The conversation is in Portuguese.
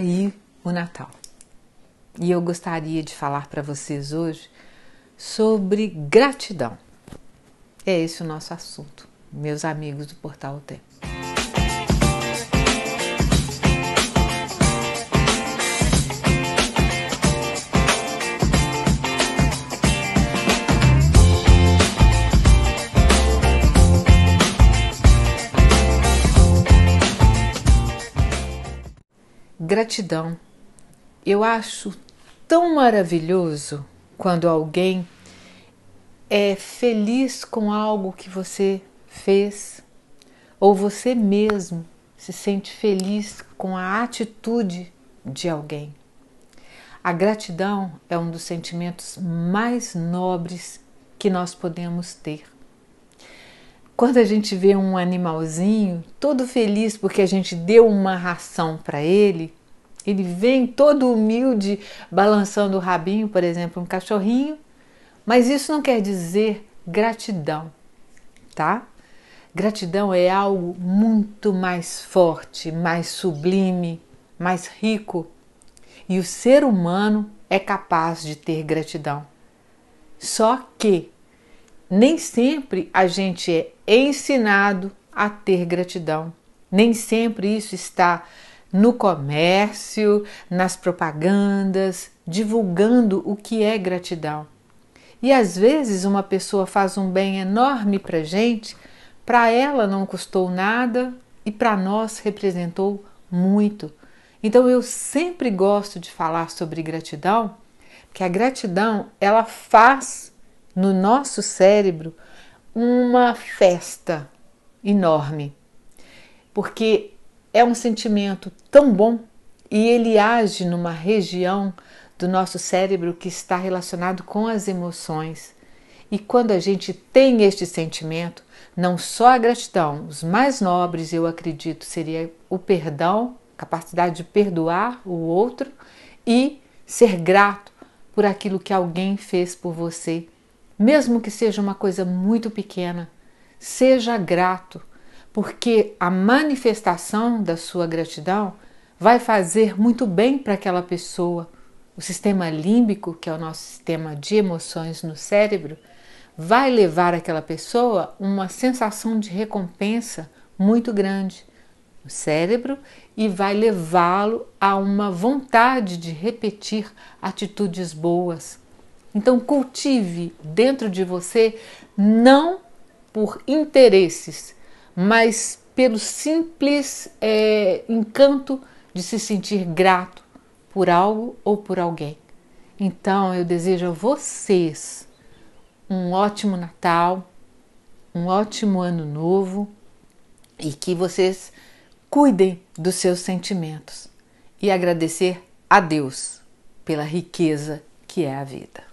aí o Natal. E eu gostaria de falar para vocês hoje sobre gratidão. É esse o nosso assunto, meus amigos do Portal o Tempo. Gratidão. Eu acho tão maravilhoso quando alguém é feliz com algo que você fez, ou você mesmo se sente feliz com a atitude de alguém. A gratidão é um dos sentimentos mais nobres que nós podemos ter. Quando a gente vê um animalzinho todo feliz porque a gente deu uma ração para ele, ele vem todo humilde, balançando o rabinho, por exemplo, um cachorrinho, mas isso não quer dizer gratidão, tá? Gratidão é algo muito mais forte, mais sublime, mais rico. E o ser humano é capaz de ter gratidão. Só que nem sempre a gente é ensinado a ter gratidão. Nem sempre isso está no comércio, nas propagandas, divulgando o que é gratidão. E às vezes uma pessoa faz um bem enorme para gente, para ela não custou nada e para nós representou muito. Então eu sempre gosto de falar sobre gratidão, porque a gratidão ela faz no nosso cérebro uma festa enorme, porque é um sentimento tão bom e ele age numa região do nosso cérebro que está relacionado com as emoções. E quando a gente tem este sentimento, não só a gratidão, os mais nobres eu acredito seria o perdão, capacidade de perdoar o outro e ser grato por aquilo que alguém fez por você mesmo que seja uma coisa muito pequena, seja grato, porque a manifestação da sua gratidão vai fazer muito bem para aquela pessoa. O sistema límbico, que é o nosso sistema de emoções no cérebro, vai levar aquela pessoa uma sensação de recompensa muito grande no cérebro e vai levá-lo a uma vontade de repetir atitudes boas, então, cultive dentro de você não por interesses, mas pelo simples é, encanto de se sentir grato por algo ou por alguém. Então, eu desejo a vocês um ótimo Natal, um ótimo Ano Novo e que vocês cuidem dos seus sentimentos e agradecer a Deus pela riqueza que é a vida.